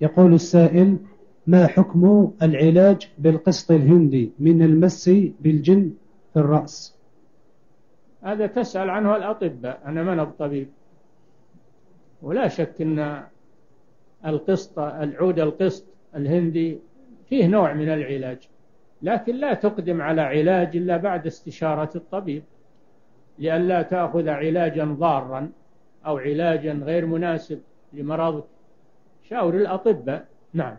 يقول السائل ما حكم العلاج بالقسط الهندي من المس بالجن في الرأس؟ هذا تسأل عنه الأطباء أنا من الطبيب. ولا شك أن القسط العود القسط الهندي فيه نوع من العلاج لكن لا تقدم على علاج إلا بعد استشارة الطبيب. لئلا تأخذ علاجا ضارا أو علاجا غير مناسب لمرضك شاور الأطباء. نعم.